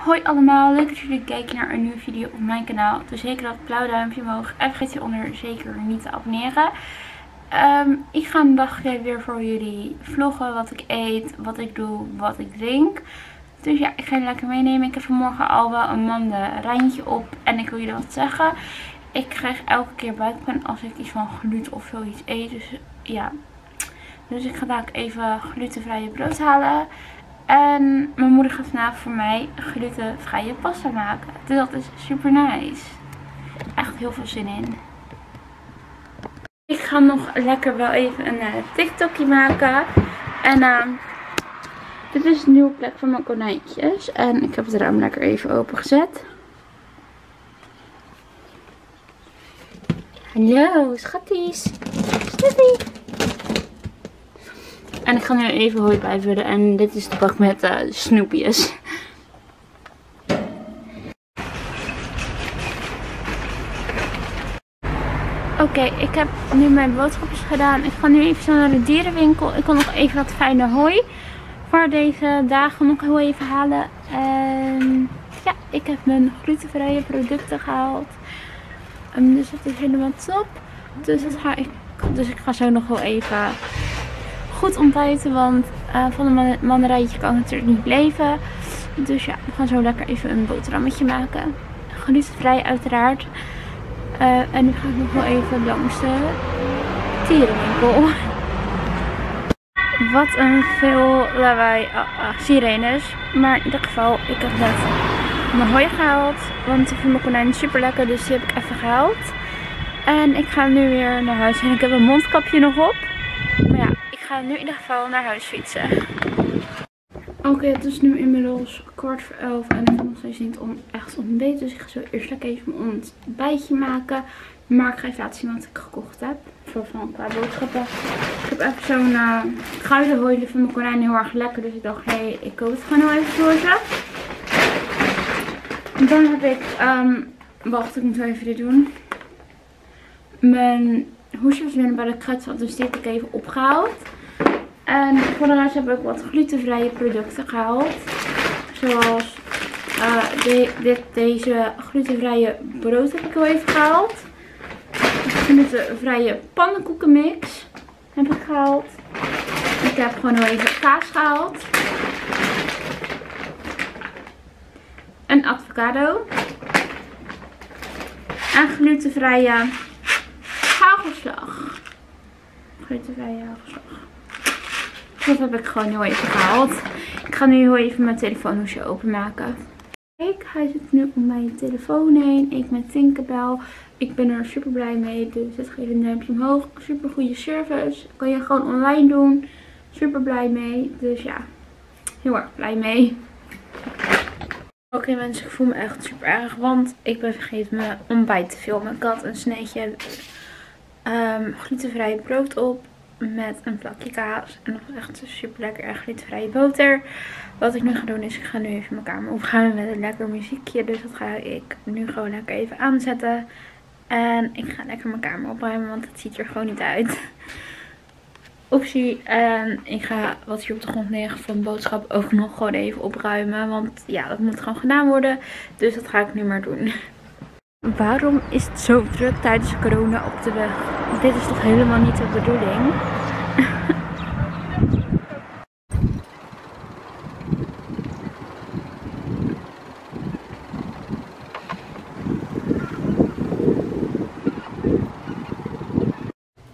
Hoi allemaal, leuk dat jullie kijken naar een nieuwe video op mijn kanaal. Doe zeker dat blauw duimpje omhoog en vergeet hieronder zeker niet te abonneren. Ehm, ik ga een dag weer voor jullie vloggen wat ik eet, wat ik doe, wat ik drink. Dus ja, ik ga je lekker meenemen. Ik heb vanmorgen al wel een mandarijntje op en ik wil jullie wat zeggen. Ik krijg elke keer buikpijn als ik iets van gluten of zoiets eet. Dus ja, dus ik ga daar even glutenvrije brood halen. En mijn moeder gaat vanavond voor mij glutenvrije pasta maken. Dus dat is super nice. Echt heel veel zin in. Ik ga nog lekker wel even een uh, TikTokje maken. En uh, dit is een nieuwe plek van mijn konijntjes. En ik heb het raam lekker even opengezet. Hallo schatties. En ik ga nu even hooi bijvullen. En dit is de bak met uh, snoepjes. Oké, ik heb nu mijn boodschapjes gedaan. Ik ga nu even zo naar de dierenwinkel. Ik kan nog even wat fijne hooi voor deze dagen nog heel even halen. En ja, ik heb mijn glutenvrije producten gehaald. Um, dus dat is helemaal top. Dus, dus ik ga zo nog wel even goed ontbijten. Want uh, van een mandarijntje kan ik natuurlijk niet leven. Dus ja, we gaan zo lekker even een boterhammetje maken. Glutenvrij uiteraard. Uh, en nu ga ik nog wel even langs de tierenwinkel. Wat een veel lawaai. Uh, sirenes. Maar in ieder geval, ik heb net mijn hooi gehaald. Want ik vind mijn konijn super lekker. Dus die heb ik even gehaald. En ik ga nu weer naar huis. En ik heb een mondkapje nog op. Maar ja, ga nu in ieder geval naar huis fietsen. Oké, het is nu inmiddels kwart voor elf en ik heb nog steeds niet om echt ontbeten. Dus ik ga zo eerst lekker even mijn ontbijtje maken. Maar ik ga even laten zien wat ik gekocht heb. Voor van qua boodschappen. Ik heb even zo'n uh, kruidenhooi. Die vind mijn konijn heel erg lekker. Dus ik dacht, hé, hey, ik koop het gewoon even voor. Dan heb ik, um, wacht, ik moet even dit doen. Mijn hoesjes binnen bij de kruidvat. Dus dit heb ik even opgehaald. En voor heb ik wat glutenvrije producten gehaald. Zoals de, dit, deze glutenvrije brood heb ik al even gehaald. Glutenvrije pannenkoekenmix heb ik gehaald. Ik heb gewoon nog even kaas gehaald. Een avocado. En glutenvrije hagelslag. Glutenvrije hagelslag. Dat heb ik gewoon heel even gehaald. Ik ga nu heel even mijn telefoonhoesje openmaken. Kijk, hij zit nu om mijn telefoon heen. Ik met Tinkerbell. Ik ben er super blij mee. Dus zet geef een duimpje omhoog. Super goede service. Kan je gewoon online doen. Super blij mee. Dus ja, heel erg blij mee. Oké mensen, ik voel me echt super erg. Want ik ben vergeten mijn ontbijt te filmen. Ik had een sneetje um, glutenvrij brood op met een plakje kaas en nog echt super lekker en glutenvrije boter. Wat ik nu ga doen is, ik ga nu even mijn kamer opgaan met een lekker muziekje. Dus dat ga ik nu gewoon lekker even aanzetten. En ik ga lekker mijn kamer opruimen, want het ziet er gewoon niet uit. Optie. En ik ga wat hier op de grond liggen van boodschap ook nog gewoon even opruimen. Want ja, dat moet gewoon gedaan worden. Dus dat ga ik nu maar doen. Waarom is het zo druk tijdens corona op de weg? Dit is toch helemaal niet de bedoeling?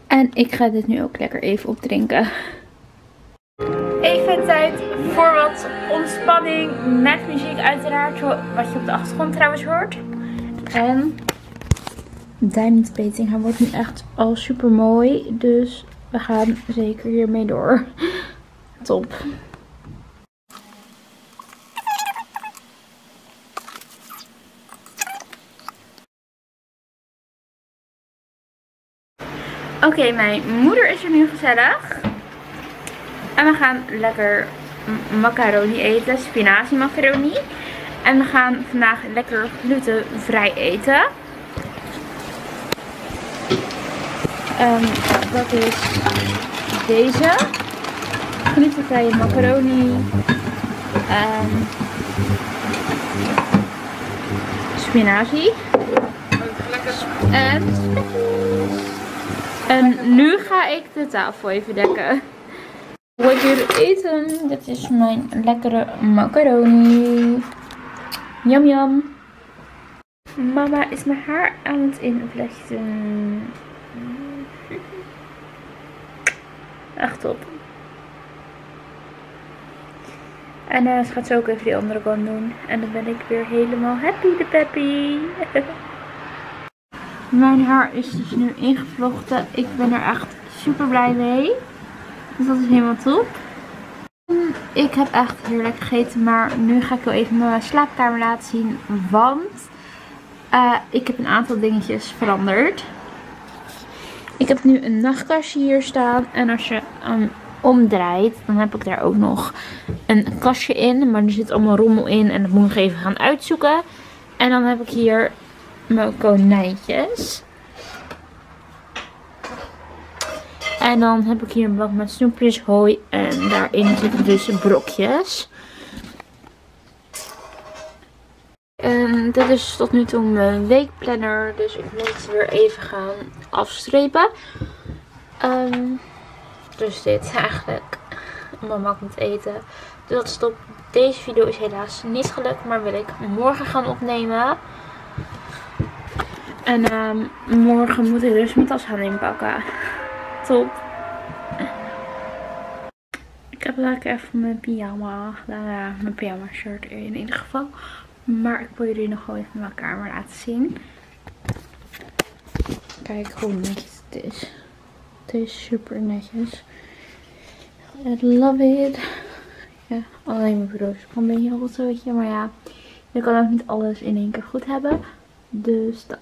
en ik ga dit nu ook lekker even opdrinken. Even tijd voor wat ontspanning met muziek uiteraard. Wat je op de achtergrond trouwens hoort. En diamond painting. Hij wordt nu echt al super mooi. Dus we gaan zeker hiermee door. Top. Oké, mijn moeder is er nu gezellig. En we gaan lekker macaroni eten. Spinazie macaroni. En we gaan vandaag lekker glutenvrij eten. Um, dat is deze. Glutenvrije macaroni. Um, spinazie. En, en nu ga ik de tafel even dekken. Wat jullie eten, dit is mijn lekkere macaroni. Yum yum. Mama is mijn haar aan het invlechten. Echt top. En uh, ze gaat zo ook even die andere kant doen. En dan ben ik weer helemaal happy de peppy. Mijn haar is dus nu ingevlochten. Ik ben er echt super blij mee. Dus dat is helemaal top. Ik heb echt heerlijk gegeten. Maar nu ga ik wel even mijn slaapkamer laten zien. Want uh, ik heb een aantal dingetjes veranderd. Ik heb nu een nachtkastje hier staan. En als je um, omdraait, dan heb ik daar ook nog een kastje in. Maar er zit allemaal rommel in en dat moet ik even gaan uitzoeken. En dan heb ik hier mijn konijntjes. En dan heb ik hier een bak met snoepjes, hooi en daarin zitten dus brokjes. En dit is tot nu toe mijn weekplanner, dus ik moet weer even gaan afstrepen. Um, dus dit eigenlijk. Mama moet eten. Dus dat stop. Deze video is helaas niet gelukt. Maar wil ik morgen gaan opnemen. En um, morgen moet ik dus mijn tas gaan inpakken. Top. Ik heb lekker even mijn pyjama. Ja, mijn pyjama shirt in ieder geval. Maar ik wil jullie nog wel even mijn kamer laten zien. Kijk hoe netjes het is. Het is super netjes. I love it. Ja, alleen mijn bureau is een beetje. Maar ja, je kan ook niet alles in één keer goed hebben. Dus dat.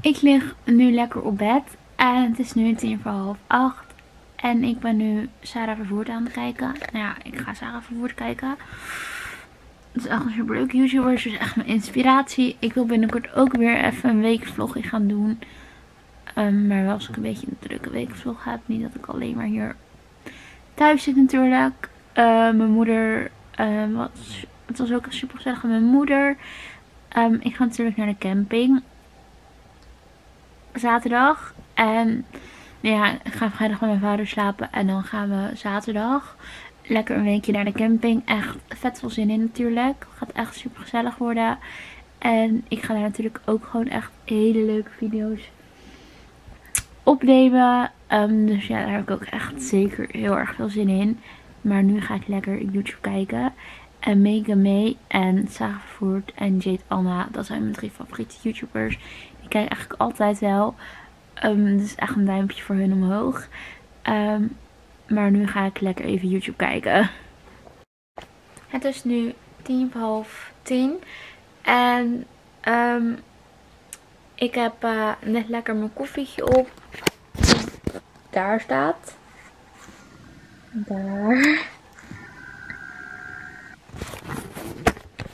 Ik lig nu lekker op bed. En het is nu tien voor half acht. En ik ben nu Sarah Vervoerd aan het kijken. Nou ja, ik ga Sarah Vervoerd kijken. Het is echt een super leuk YouTuber. Dus echt mijn inspiratie. Ik wil binnenkort ook weer even een weekvlog gaan doen. Um, maar wel als ik een beetje een drukke weekvlog heb. Niet dat ik alleen maar hier thuis zit natuurlijk. Uh, mijn moeder, uh, was, het was ook super gezellig mijn moeder. Ik ga natuurlijk naar de camping. Zaterdag. En nou ja, ik ga vrijdag met mijn vader slapen. En dan gaan we zaterdag lekker een weekje naar de camping. Echt vet veel zin in natuurlijk. Het gaat echt super gezellig worden. En ik ga daar natuurlijk ook gewoon echt hele leuke video's opnemen. Um, dus ja, daar heb ik ook echt zeker heel erg veel zin in. Maar nu ga ik lekker YouTube kijken. En Mega May en Sarah en Jade Anna. Dat zijn mijn drie favoriete YouTubers. Die kijk ik eigenlijk altijd wel. Um, dus echt een duimpje voor hun omhoog. Um, maar nu ga ik lekker even YouTube kijken. Het is nu tien voor half tien. En um, ik heb uh, net lekker mijn koffietje op. Daar staat. Daar.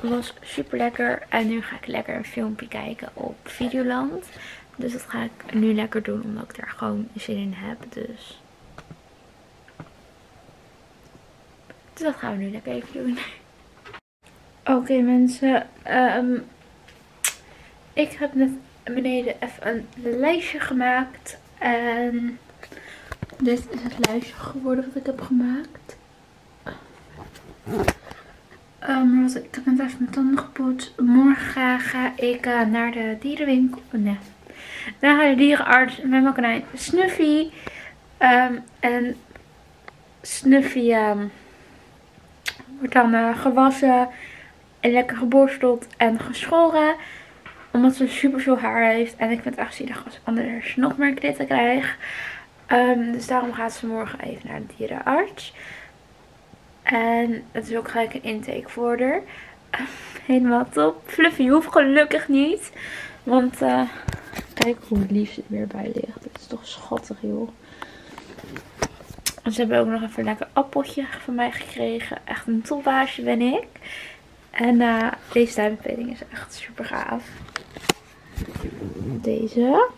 Was super lekker. En nu ga ik lekker een filmpje kijken op Videoland. Dus dat ga ik nu lekker doen. Omdat ik daar gewoon zin in heb. Dus. Dus dat gaan we nu lekker even doen. Oké mensen. Um, ik heb net beneden even een lijstje gemaakt. En dit is het lijstje geworden wat ik heb gemaakt. Um, ik heb net even mijn tanden gepoetst. Morgen ga ik uh, naar de dierenwinkel. Nee. Ga de dierenarts met mijn konijn Snuffy. En Snuffy um, wordt dan uh, gewassen en lekker geborsteld en geschoren omdat ze super veel haar heeft. En ik vind het echt zielig als ik anders nog meer klitten krijg. Dus daarom gaat ze morgen even naar de dierenarts. En het is ook gelijk een intake voor. Helemaal top. Fluffy hoeft gelukkig niet. Want uh, kijk hoe lief ze er weer bij ligt. Het is toch schattig joh. ze hebben ook nog even een lekker appeltje van mij gekregen. Echt een topbaasje ben ik. En uh, deze tuinbeding is echt super gaaf. Deze.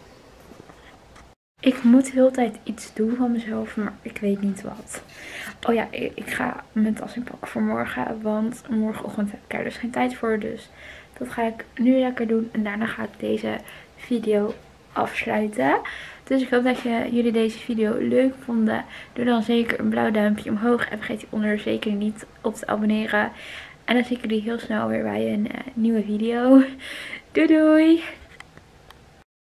Ik moet de hele tijd iets doen van mezelf, maar ik weet niet wat. Oh ja, ik ga mijn tas inpakken voor morgen, want morgenochtend heb ik er dus geen tijd voor. Dus dat ga ik nu lekker doen en daarna ga ik deze video afsluiten. Dus ik hoop dat je, jullie deze video leuk vonden. Doe dan zeker een blauw duimpje omhoog. En vergeet hieronder zeker niet op te abonneren. En dan zie ik jullie heel snel weer bij een uh, nieuwe video. Doei doei!